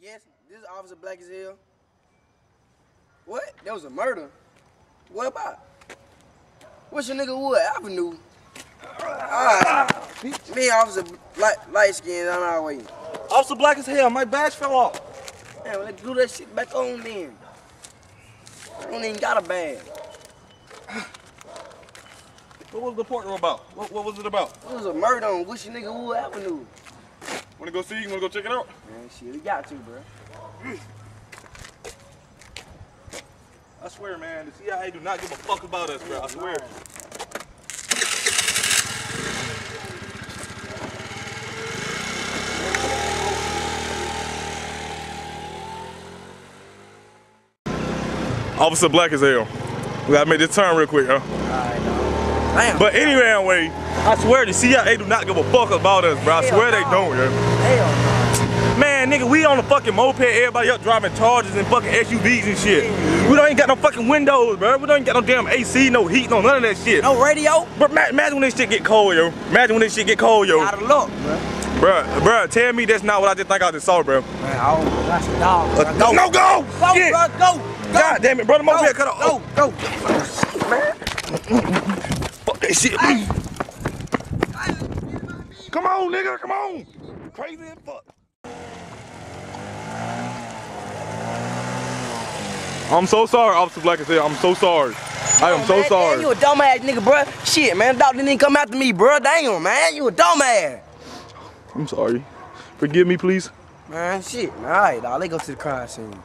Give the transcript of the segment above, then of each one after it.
Yes, this is Officer Black as hell. What? That was a murder. What about? What's your nigga Wood Avenue? Alright. Me, Officer Light, light Skin on our way. Officer Black as hell. My badge fell off. Man, let's do that shit back on then. I don't even got a bag. What was the partner about? What, what was it about? It was a murder on your nigga Wood Avenue. Wanna go see? You wanna go check it out? Man, shit, we got to, bro. I swear, man, the CIA do not give a fuck about us, bro. I swear. Officer Black as hell. We gotta make this turn real quick, huh? Damn. But anyway, I swear the CIA do not give a fuck about us, bro. I Hell swear they don't, yo. Hell Man, nigga, we on the fucking moped, everybody up driving Chargers and fucking SUVs and shit. We don't even got no fucking windows, bro. We don't even got no damn AC, no heat, no none of that shit. no. No radio? But imagine when this shit get cold, yo. Imagine when this shit get cold, yo. Out of luck, bro. Bruh, bruh, tell me that's not what I just think I just saw, bro. Man, oh, that's a dog. Uh, no, no, go! Go, Shit. bro, go. Go. God damn it, brother, moped cut off. Go, go. Fuck that shit. Come on, nigga, come on. Crazy as fuck. I'm so sorry, Officer Black hell. I'm so sorry. I am so man, sorry. Man, you a dumbass nigga, bro. Shit, man. The doctor didn't even come after me, bro. Damn, man. You a dumbass. I'm sorry. Forgive me, please. Man, shit. Man, all right, dog. Let's go to the crime scene.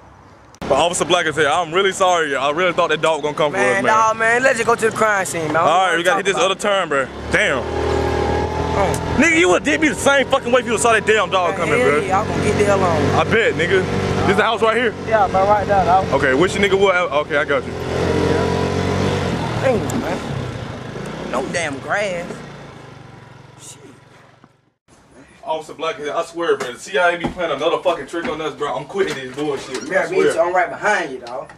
But Officer Black as hell, I'm really sorry. I really thought that dog was gonna come for us, Man, man. dog, man. Let's just go to the crime scene, man. All right, we gotta hit this other turn, bro. Damn. Nigga, you would did me the same fucking way if you saw that damn dog coming, Hell bro. Yeah, I'm gonna get the hell on. I bet, nigga. This the house right here? Yeah, man, right there, dog. Okay, which nigga would? Okay, I got you. Damn, man. No damn grass. Shit. Officer Black, I swear, bro, the CIA be playing another fucking trick on us, bro. I'm quitting this bullshit. Bro. I Yeah, me too. swear. I'm right behind you, dog.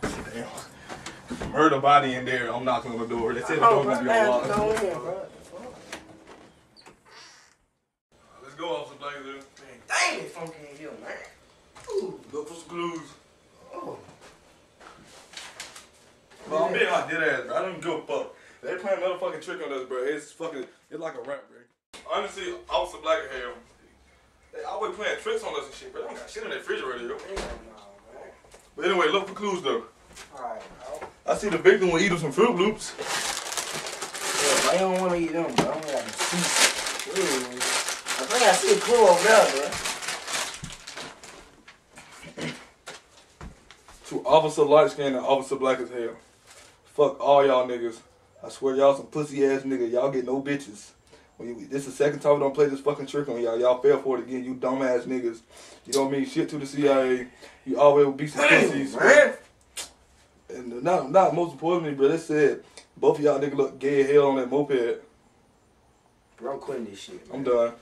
Damn. Murder body in there. I'm knocking on the door. They said the Oh, door bro, gonna be unlocked. go in, bro. Let's go, Officer Black. dude. Dang, it's funky in here, man. Ooh. Look for some clues. Oh. Bro, I'm being like dead ass, bro. I don't give a fuck. They playing another fucking trick on us, bro. It's fucking, it's like a rap, bro. Honestly, Officer Black and hell, they always playing tricks on us and shit, bro. They don't got shit in their refrigerator, yo. Damn, no, man. But anyway, look for clues, though. Alright. I see the victim will eat him some Froot Loops. Yeah, I don't want to eat them, bro. I don't want to see. Ooh. I think I see a clue over there, bro. To Officer Light Skin and Officer Black as hell. Fuck all y'all niggas. I swear y'all some pussy ass nigga. Y'all get no bitches. When you, this is the second time we don't play this fucking trick on y'all. Y'all fell for it again, you dumb ass niggas. You don't mean shit to the CIA. You always will be some pussies. Man. And not, not most importantly, bro, they said both of y'all niggas look gay as hell on that moped. Bro, I'm quitting this shit. I'm done.